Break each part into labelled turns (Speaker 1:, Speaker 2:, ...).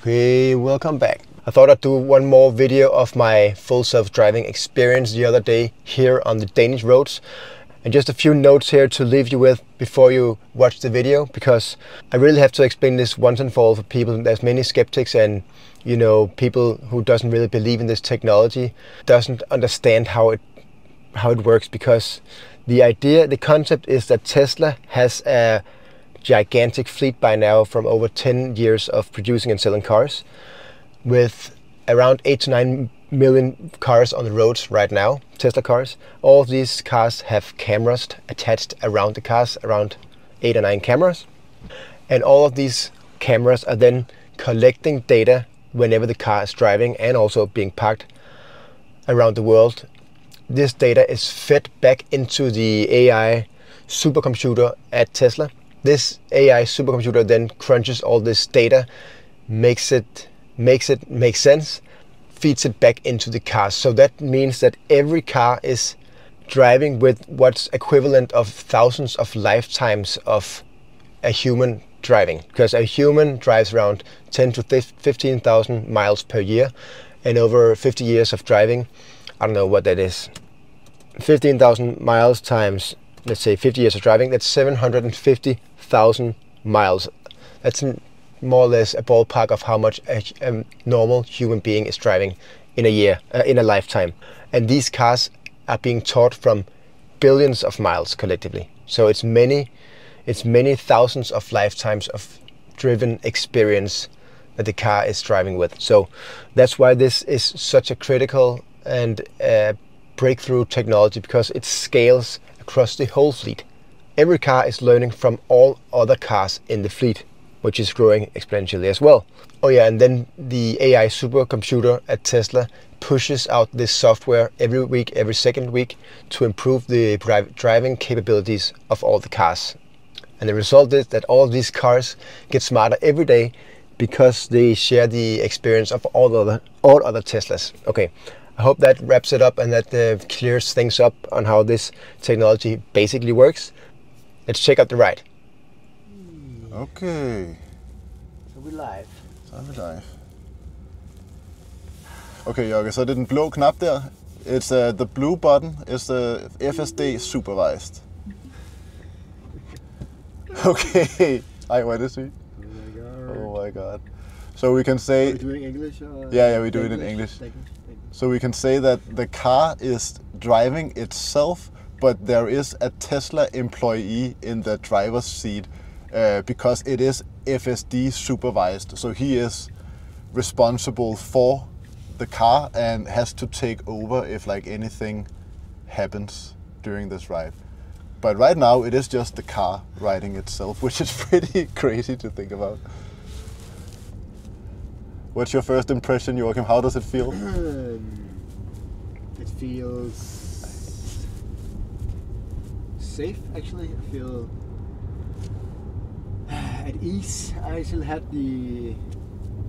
Speaker 1: Okay, welcome back. I thought I'd do one more video of my full self-driving experience the other day here on the Danish roads. And just a few notes here to leave you with before you watch the video, because I really have to explain this once and for all for people. There's many skeptics and you know people who doesn't really believe in this technology, doesn't understand how it how it works because the idea, the concept is that Tesla has a gigantic fleet by now from over 10 years of producing and selling cars with around 8 to 9 million cars on the roads right now, Tesla cars. All of these cars have cameras attached around the cars, around 8 or 9 cameras. And all of these cameras are then collecting data whenever the car is driving and also being parked around the world. This data is fed back into the AI supercomputer at Tesla this AI supercomputer then crunches all this data, makes it makes it make sense, feeds it back into the car. So that means that every car is driving with what's equivalent of thousands of lifetimes of a human driving because a human drives around 10 to 15,000 miles per year and over 50 years of driving I don't know what that is 15,000 miles times let's say 50 years of driving that's 750 thousand miles. That's more or less a ballpark of how much a, a normal human being is driving in a year, uh, in a lifetime. And these cars are being taught from billions of miles collectively. So it's many, it's many thousands of lifetimes of driven experience that the car is driving with. So that's why this is such a critical and uh, breakthrough technology because it scales across the whole fleet every car is learning from all other cars in the fleet, which is growing exponentially as well. Oh yeah, and then the AI supercomputer at Tesla pushes out this software every week, every second week to improve the driving capabilities of all the cars. And the result is that all these cars get smarter every day because they share the experience of all other all other Teslas. Okay, I hope that wraps it up and that uh, clears things up on how this technology basically works. Let's check out the ride.
Speaker 2: Okay.
Speaker 1: Så er vi live.
Speaker 2: Så er vi live. Okay, Jørgen, så det er den blå knap der. It's uh, the blue button is the FSD supervised. Okay. I what is he?
Speaker 1: Oh my god.
Speaker 2: Oh my god. So we can say.
Speaker 1: Are we doing English? Or
Speaker 2: yeah, yeah, we do it in English. So we can say that the car is driving itself but there is a Tesla employee in the driver's seat uh, because it is FSD supervised. So he is responsible for the car and has to take over if like anything happens during this ride. But right now it is just the car riding itself, which is pretty crazy to think about. What's your first impression, Joachim? How does it feel?
Speaker 1: it feels safe actually. I feel at ease. I still had the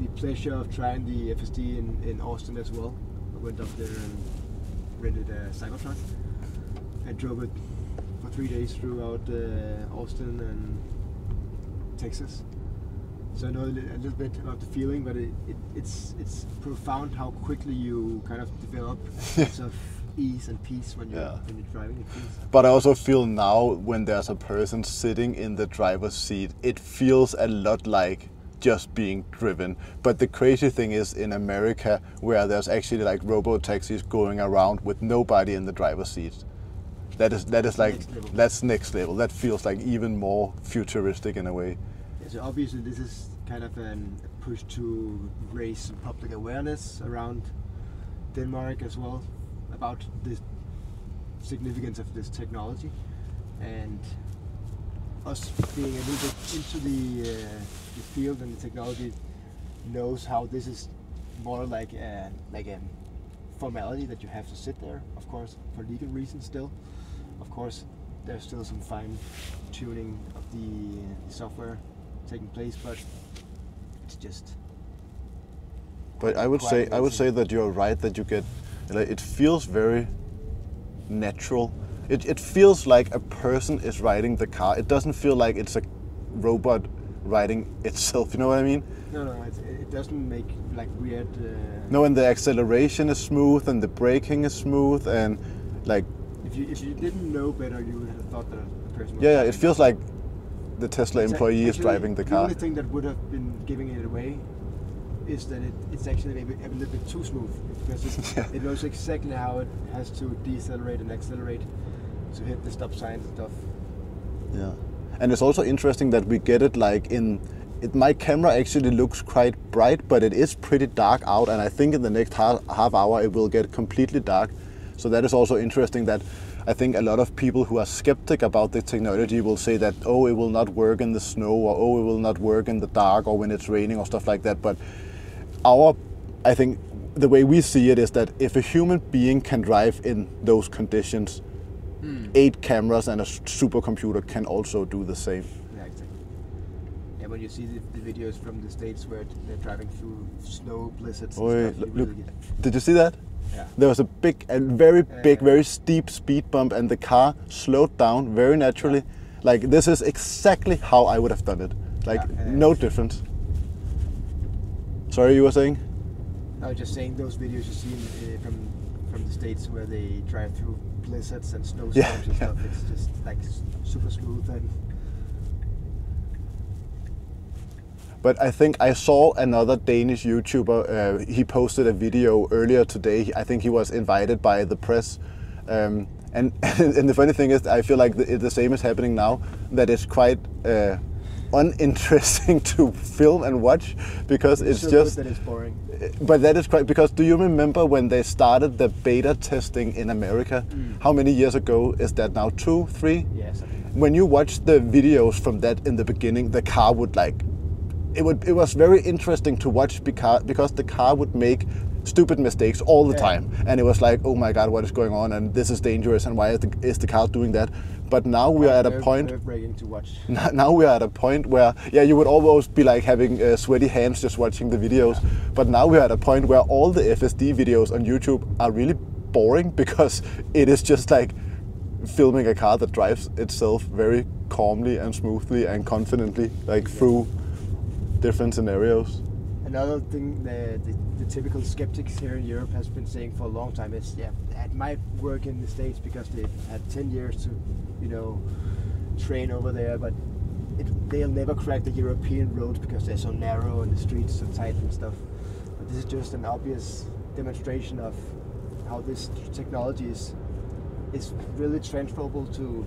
Speaker 1: the pleasure of trying the FSD in, in Austin as well. I went up there and rented a Cybertruck. I drove it for three days throughout uh, Austin and Texas. So I know a little bit about the feeling, but it, it, it's it's profound how quickly you kind of develop a sense of ease and peace when you're, yeah. when you're driving.
Speaker 2: But I also feel now when there's a person sitting in the driver's seat, it feels a lot like just being driven. But the crazy thing is in America, where there's actually like robo taxis going around with nobody in the driver's seat. That is that is like next that's next level. That feels like even more futuristic in a way.
Speaker 1: So obviously this is kind of a push to raise public awareness around Denmark as well about the significance of this technology and us being a little bit into the, uh, the field and the technology knows how this is more like a, like a formality that you have to sit there, of course, for legal reasons still. Of course, there's still some fine tuning of the, the software taking place, but it's just.
Speaker 2: But I would say I would say that you're right that you get it feels very natural. It, it feels like a person is riding the car. It doesn't feel like it's a robot riding itself. You know what I mean?
Speaker 3: No, no, it, it doesn't make like weird. Uh,
Speaker 2: No, and the acceleration is smooth, and the braking is smooth, and like
Speaker 3: If you if you didn't know better, you would have thought that the person. Was
Speaker 2: yeah, yeah, it feels like the Tesla employee is driving the car.
Speaker 3: The only thing that would have been giving it away is that it, it's actually maybe a little bit too smooth because it,
Speaker 2: Yeah.
Speaker 3: it knows exactly how it has to decelerate and accelerate to hit the stop signs and stuff.
Speaker 2: Yeah, and it's also interesting that we get it like in. It, my camera actually looks quite bright, but it is pretty dark out, and I think in the next half, half hour it will get completely dark. So that is also interesting. That I think a lot of people who are skeptic about the technology will say that oh, it will not work in the snow, or oh, it will not work in the dark, or when it's raining, or stuff like that. But our, I think, the way we see it is that if a human being can drive in those conditions, hmm. eight cameras and a supercomputer can also do the same.
Speaker 3: Yeah, exactly. Yeah, when you see the, the videos from the states where they're driving through snow blizzards and stuff, you
Speaker 2: look,
Speaker 3: really
Speaker 2: did you see that?
Speaker 3: Yeah.
Speaker 2: There was a big, and very big, very steep speed bump, and the car slowed down very naturally. Like this is exactly how I would have done it. Like no difference. Sorry, you were saying?
Speaker 3: I was just saying those videos you see uh, from from the states where they drive through blizzards and snowstorms
Speaker 2: Yeah,
Speaker 3: and stuff. It's just like super smooth and
Speaker 2: But I think I saw another Danish YouTuber. Uh, he posted a video earlier today. I think he was invited by the press. Um, and and the funny thing is, I feel like the, the same is happening now. That it's quite uh, uninteresting to film and watch because it's
Speaker 3: so
Speaker 2: just.
Speaker 3: that it's boring.
Speaker 2: But that is quite because do you remember when they started the beta testing in America? How many years ago is that now? Two, three?
Speaker 3: Yes.
Speaker 2: when you watch the videos from that in the beginning, the car would like it would it was very interesting to watch because because the car would make stupid mistakes all the
Speaker 3: Yeah.
Speaker 2: time, and it was like, oh my god, what is going on? And this is dangerous, and why is the, is the car doing that? But now we are at a point.
Speaker 3: to watch.
Speaker 2: Now we are at a point where, yeah, you would almost be like having uh, sweaty hands just watching the videos. But now we are at a point where all the FSD videos on YouTube are really boring because it is just like filming a car that drives itself very calmly and smoothly and confidently, like through different scenarios.
Speaker 3: Another thing the, the, the typical skeptics here in Europe has been saying for a long time is, yeah, it might work in the States because they've had 10 years to, you know, train over there, but it, they'll never crack the European roads because they're so narrow and the streets so tight and stuff. But this is just an obvious demonstration of how this technology is, is really transferable to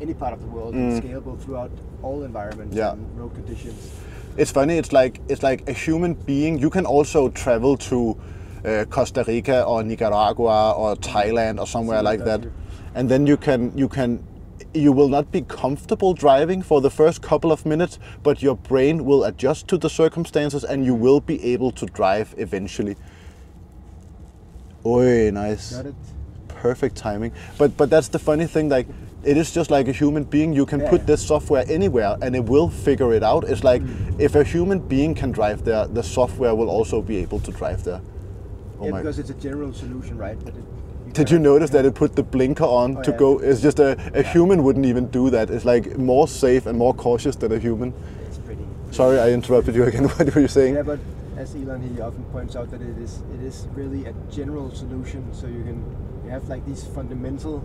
Speaker 3: any part of the world and
Speaker 2: Mm.
Speaker 3: scalable throughout all environments
Speaker 2: Yeah.
Speaker 3: and road conditions.
Speaker 2: It's funny. It's like it's like a human being. You can also travel to uh, Costa Rica or Nicaragua or Thailand or somewhere
Speaker 3: Something
Speaker 2: like
Speaker 3: that,
Speaker 2: that, and then you can you can you will not be comfortable driving for the first couple of minutes, but your brain will adjust to the circumstances and you will be able to drive eventually. Oi, nice
Speaker 3: Got it?
Speaker 2: perfect timing. But but that's the funny thing. Like it is just like a human being. You can
Speaker 3: Yeah.
Speaker 2: put this software anywhere and it will figure it out. It's like mm. if a human being can drive there, the software will also be able to drive there. Oh
Speaker 3: yeah,
Speaker 2: my!
Speaker 3: because it's a general solution, right? But it,
Speaker 2: Did you notice that it put the blinker on
Speaker 3: Oh,
Speaker 2: to go? It's just a, a human wouldn't even do that. It's like more safe and more cautious than a human.
Speaker 3: It's pretty.
Speaker 2: Sorry, I interrupted you again. What were you saying?
Speaker 3: Yeah, but as Elon, he often points out that it is it is really a general solution. So you can you have like these fundamental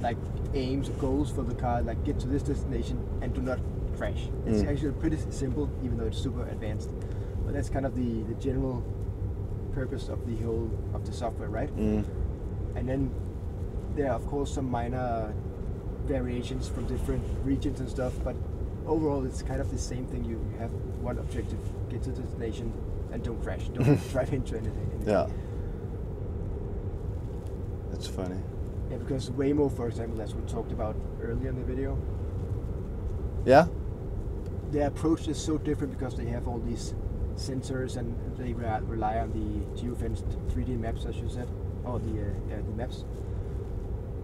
Speaker 3: like aims or goals for the car, like get to this destination and do not crash. It's
Speaker 2: Mm.
Speaker 3: actually pretty simple, even though it's super advanced. But that's kind of the the general purpose of the whole of the software, right?
Speaker 2: Mm.
Speaker 3: And then there are of course some minor variations from different regions and stuff, but overall it's kind of the same thing. You have one objective, get to the destination and don't crash, don't drive into anything. anything.
Speaker 2: Yeah. That's funny.
Speaker 3: Yeah, because Waymo, for example, as we talked about earlier in the video,
Speaker 2: Yeah.
Speaker 3: their approach is so different because they have all these sensors and they re- rely on the geofenced 3D maps, as you said, or the uh, yeah, the maps.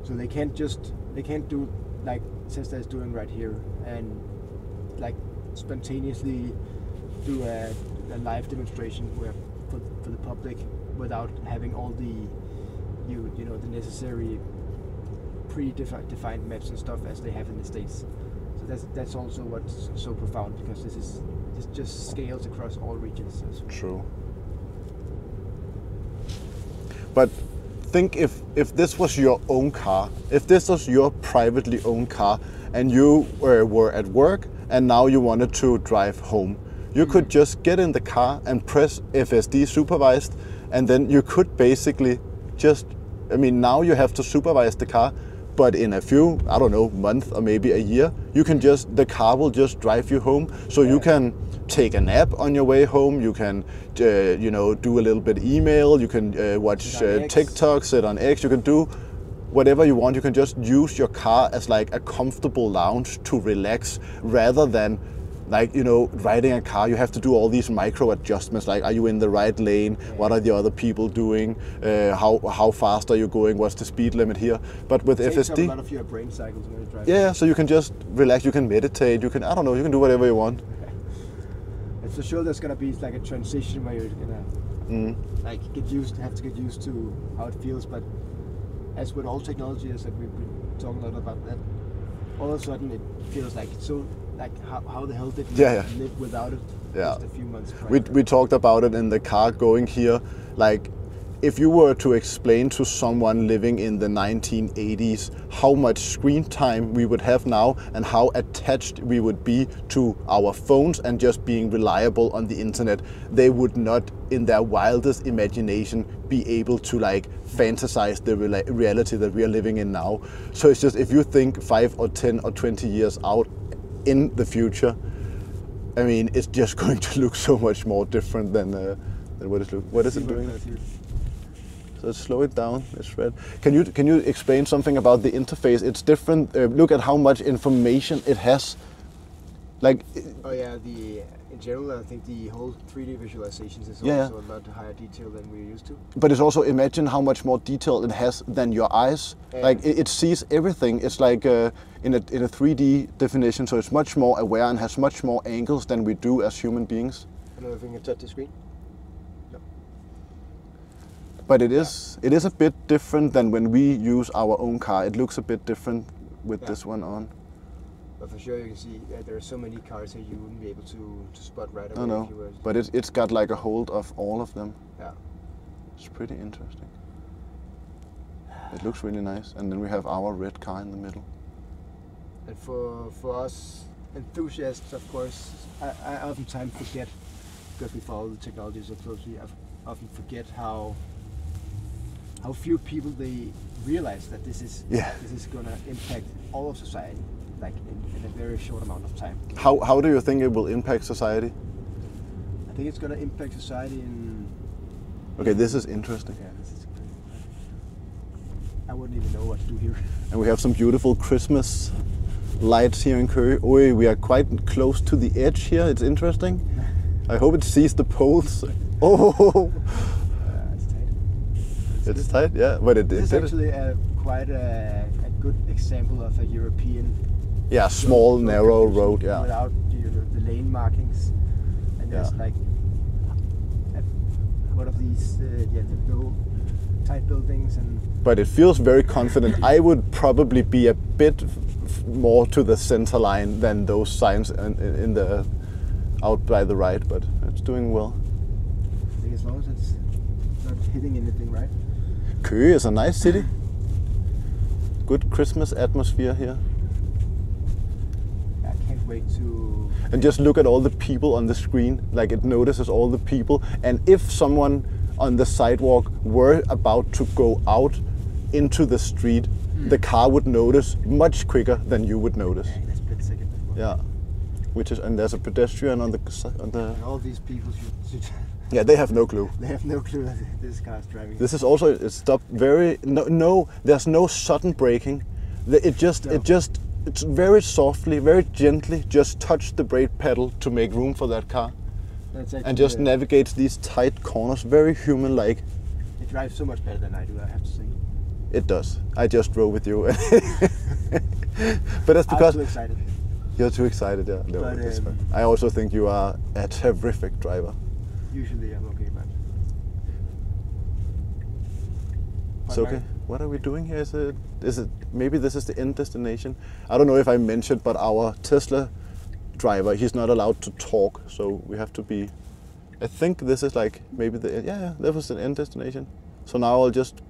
Speaker 3: So they can't just they can't do like Tesla is doing right here and like spontaneously do a, a live demonstration where for, for the public without having all the you you know the necessary pre-defined maps and stuff as they have in the states. So that's that's also what's so profound because this is this just scales across all regions.
Speaker 2: True. But think if if this was your own car, if this was your privately owned car, and you were, were at work and now you wanted to drive home, you could mm-hmm. just get in the car and press FSD supervised, and then you could basically just. I mean, now you have to supervise the car, but in a few, I don't know, month or maybe a year, you can just the car will just drive you home, so you can take a nap on your way home. You can, uh, you know, do a little bit email. You can uh, watch uh, TikTok, sit on X. You can do whatever you want. You can just use your car as like a comfortable lounge to relax, rather than like you know riding a car. You have to do all these micro adjustments. Like, are you in the right lane? What are the other people doing? Uh, how how fast are you going? What's the speed limit here? But with
Speaker 3: Takes up a
Speaker 2: FSD,
Speaker 3: lot of your brain cycles when you drive.
Speaker 2: yeah, so you can just relax. You can meditate. You can I don't know. You can do whatever you want.
Speaker 3: it's for sure, there's gonna be like a transition where you're gonna
Speaker 2: Mm.
Speaker 3: like get used, have to get used to how it feels. But as with all technology, as we've been talking a lot about that, all of a sudden it feels like it's so like how, how the hell did we
Speaker 2: Yeah, yeah.
Speaker 3: live without it?
Speaker 2: Yeah.
Speaker 3: Just a few months. Prior.
Speaker 2: We, we talked about it in the car going here. Like, if you were to explain to someone living in the 1980s how much screen time we would have now and how attached we would be to our phones and just being reliable on the internet, they would not, in their wildest imagination, be able to like fantasize the reality that we are living in now. So it's just if you think five or 10 or 20 years out in the future, I mean, it's just going to look so much more different than, uh, than what, it's look, what is it doing. So slow it down. It's red. Can you can you explain something about the interface? It's different. Uh, look at how much information it has. Like,
Speaker 3: Oh yeah, the in general, I think the whole 3D visualizations is
Speaker 2: Yeah, yeah.
Speaker 3: also a lot higher detail than we're used to.
Speaker 2: but it's also imagine how much more detail it has than your eyes.
Speaker 3: Yeah.
Speaker 2: Like it, it sees everything. It's like uh, in a in a 3D definition, so it's much more aware and has much more angles than we do as human beings.
Speaker 3: I don't know if we can touch the screen.
Speaker 2: But it is it is a bit different than when we use our own car. It looks a bit different with
Speaker 3: Yeah.
Speaker 2: this one on.
Speaker 3: But for sure, you can see uh, there are so many cars here you wouldn't be able to, to spot right away
Speaker 2: I know,
Speaker 3: if you were.
Speaker 2: but it, it's got like a hold of all of them.
Speaker 3: yeah.
Speaker 2: It's pretty interesting. It looks really nice, and then we have our red car in the middle.
Speaker 3: And for for us enthusiasts, of course, I, I oftentimes forget because we follow the technology so closely. I often forget how how few people they realize that this is
Speaker 2: Yeah.
Speaker 3: this is gonna impact all of society, like in, in a very short amount of time.
Speaker 2: How how do you think it will impact society?
Speaker 3: I think it's gonna impact society in.
Speaker 2: Okay, this is interesting,
Speaker 3: Yeah, this is. I wouldn't even know what to do here.
Speaker 2: and we have some beautiful Christmas lights here in Køge. Oh, we are quite close to the edge here. It's interesting. I hope it sees the poles. Oh,
Speaker 3: Uh, it's tight.
Speaker 2: it's tight, yeah, but it,
Speaker 3: This
Speaker 2: it
Speaker 3: is actually a, quite a, a good example of a European
Speaker 2: Yeah, small,
Speaker 3: road
Speaker 2: narrow road. Yeah,
Speaker 3: Without know, the lane markings, and there's
Speaker 2: Yeah.
Speaker 3: like a, one of these uh, yeah the low tight buildings and
Speaker 2: but it feels very confident. I would probably be a bit more to the center line than those signs in, in the out by the right, but it's doing well.
Speaker 3: I think as long as it's not hitting anything right.
Speaker 2: Køge is a nice city. Good Christmas atmosphere here.
Speaker 3: I to
Speaker 2: And just look at all the people on the screen. Like it notices all the people. And if someone on the sidewalk were about to go out into the street, hmm. the car would notice much quicker than you would notice.
Speaker 3: in a split second. well.
Speaker 2: Yeah. Which is and there's a pedestrian on the on the
Speaker 3: And all these people should, should
Speaker 2: Yeah, they have no clue.
Speaker 3: they have no clue that this car's driving.
Speaker 2: This is also it stopped very no, no there's no sudden braking. It just
Speaker 3: No.
Speaker 2: it just it's very softly, very gently just touch the brake pedal to make room for that car
Speaker 3: That's
Speaker 2: and just navigates these tight corners very human like.
Speaker 3: It drives so much better than I do. I have to say.
Speaker 2: It does. I just drove with you. but that's because...
Speaker 3: I'm too excited.
Speaker 2: you're too excited, yeah. No,
Speaker 3: But,
Speaker 2: that's
Speaker 3: um,
Speaker 2: fine. I also think you are a terrific driver.
Speaker 3: Usually I'm okay, but.
Speaker 2: It's okay. What are we doing here? Is it, is it, maybe this is the end destination? I don't know if I mentioned, but our Tesla driver, he's not allowed to talk, so we have to be, I think this is like, maybe the, yeah, yeah, that was the end destination. So now I'll just